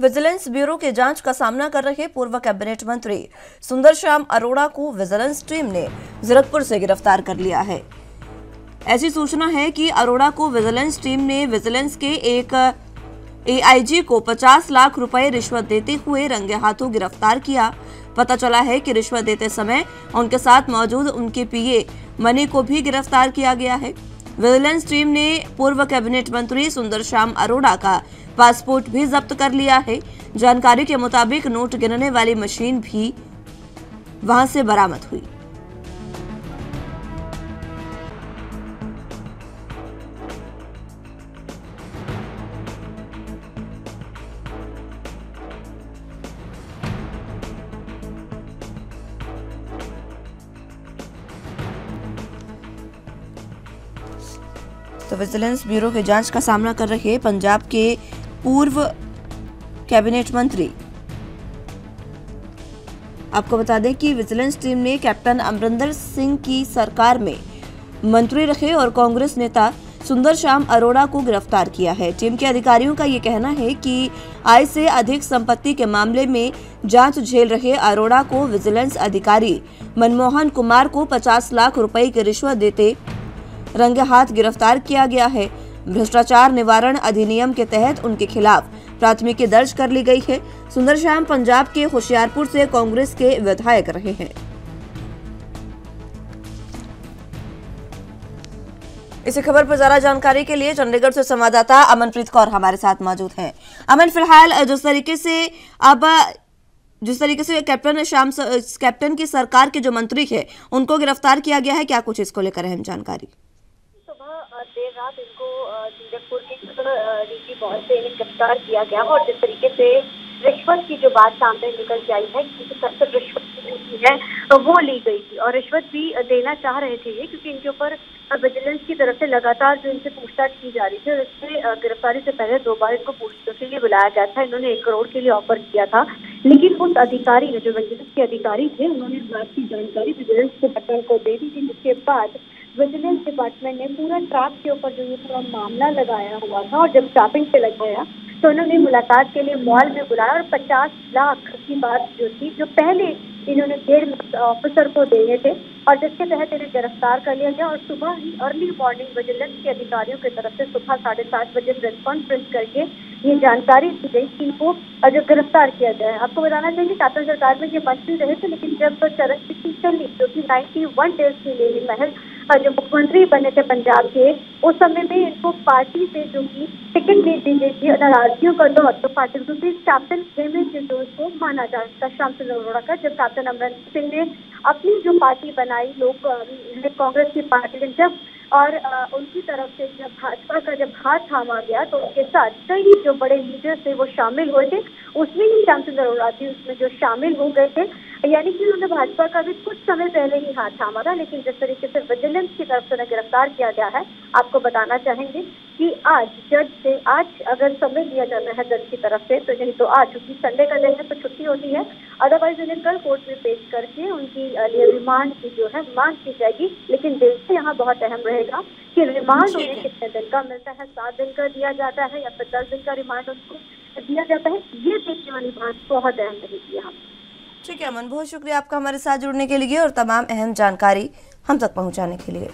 Vigilance bureau के जाँच का सामना कर रहे पूर्व कैबिनेट मंत्री सुंदर श्याम अरोड़ा को विजिलेंस टीम ने जीरकपुर से गिरफ़्तार कर लिया है। ऐसी सूचना है कि अरोड़ा को विजिलेंस टीम ने विजिलेंस के एक एआईजी को 50 लाख रुपए रिश्वत देते हुए रंगे हाथों गिरफ़्तार किया। पता चला है कि रिश्वत देते समय उनके साथ मौजूद उनके पीए मनी को भी गिरफ़्तार किया गया है। विजिलेंस टीम ने पूर्व कैबिनेट मंत्री सुंदर श्याम अरोड़ा का पासपोर्ट भी जब्त कर लिया है। जानकारी के मुताबिक नोट गिनने वाली मशीन भी वहाँ से बरामद हुई। तो विजिलेंस ब्यूरो के जाँच का सामना कर रहे पंजाब के पूर्व कैबिनेट मंत्री। आपको बता दें कि विजिलेंस टीम ने कैप्टन अमरिंदर सिंह की सरकार में मंत्री रखे और कांग्रेस नेता सुंदर श्याम अरोड़ा को गिरफ़्तार किया है। टीम के अधिकारियों का ये कहना है कि आय से अधिक संपत्ति के मामले में जाँच झेल रहे अरोड़ा को विजिलेंस अधिकारी मनमोहन कुमार को 50 लाख रुपए की रिश्वत देते रंगे हाथ गिरफ़्तार किया गया है। भ्रष्टाचार निवारण अधिनियम के तहत उनके खिलाफ प्राथमिकी दर्ज कर ली गई है। सुंदर श्याम पंजाब के होशियारपुर से कांग्रेस के विधायक रहे हैं। इसी खबर पर ज़्यादा जानकारी के लिए चंडीगढ़ से संवाददाता अमनप्रीत कौर हमारे साथ मौजूद हैं। अमन, फ़िलहाल, जिस तरीके से अब, जिस तरीके से कैप्टन श्याम कैप्टन की सरकार के जो मंत्री है, उनको गिरफ़्तार किया गया है, क्या कुछ इसको लेकर अहम जानकारी? रात इनको जीरकपुर के डीसी बॉल से इन्हें गिरफ़्तार किया गया और जिस तरीके से रिश्वत की जो बात सामने निकल के आई है, कि रिश्वत है वो ली गई थी। और रिश्वत भी देना चाह रहे थे ये, क्योंकि इनके ऊपर विजिलेंस की तरफ़ से लगातार जो इनसे पूछताछ की जा रही थी, और इससे गिरफ्तारी से पहले दो बार इनको पूछताछ के लिए बुलाया गया था। इन्होंने एक करोड़ के लिए ऑफ़र किया था। लेकिन उस अधिकारी ने, जो विजिलेंस के अधिकारी थे, उन्होंने इस बात की जानकारी विजिलेंस डिपार्टमेंट को दे दी थी, जिसके बाद विजिलेंस डिपार्टमेंट ने पूरा ट्रैप के ऊपर जो ये पूरा मामला लगाया हुआ था और जब ट्रैपिंग पे लगाया तो उन्होंने मुलाकात के लिए मॉल में बुलाया और 50 लाख की बात जो थी, जो पहले इन्होंने डेढ़ ऑफिसर को देने थे और जिसके तहत इन्हें गिरफ़्तार कर लिया गया और सुबह ही अर्ली मॉर्निंग विजिलेंस के अधिकारियों की तरफ़ से सुबह साढ़े सात बजे प्रेस कॉन्फ्रेंस करके ये जानकारी दी गई कि इनको जो गिरफ़्तार किया गया है। आपको बताना चाहिए कैप्टन सरकार में ये मंत्री रहे थे, लेकिन जब चरण सिंह चली जो कि नाइन्टी वन डेज़ की लेली महल जो मुख्यमंत्री बने थे पंजाब के उस समय में इनको पार्टी से जो कि टिकट नहीं दी गई थी नाराजगियों का तो पार्टी दूसरी कैप्टन हेमंत जोश को माना जाता था श्याम चंद्र अरोड़ा का जब कैप्टन अमरिंदर सिंह ने अपनी जो पार्टी बनाई लोग कांग्रेस की पार्टी ने जब और आ, उनकी तरफ़ से जब भाजपा का जब हाथ थामा गया तो उनके साथ कई जो बड़े लीडर थे वो शामिल हुए थे। उसमें ही श्यामचंद्र अरोड़ा थी उसमें जो शामिल हो गए थे यानी कि उन्होंने भाजपा का भी कुछ समय पहले ही हाथ थामा था लेकिन जिस तरीके से विजिलेंस की तरफ़ से उन्हें गिरफ़्तार किया गया है आपको बताना चाहेंगे कि आज जज से आज अगर समय दिया जाता है जज की तरफ़ से तो नहीं तो आज क्योंकि संडे का दिन है तो छुट्टी होती है। अदरवाइज़ उन्हें कल कोर्ट में पेश करके उनकी रिमांड की जो है मांग की जाएगी। लेकिन देखते यहाँ बहुत अहम रहेगा कि रिमांड उन्हें कितने दिन का मिलता है सात दिन का दिया जाता है या फिर दस दिन का रिमांड उनको दिया जाता है ये देखने वाली बात बहुत अहम रहेगी यहाँ। ठीक है अमन, बहुत शुक्रिया आपका हमारे साथ जुड़ने के लिए और तमाम अहम जानकारी हम तक पहुँचाने के लिए।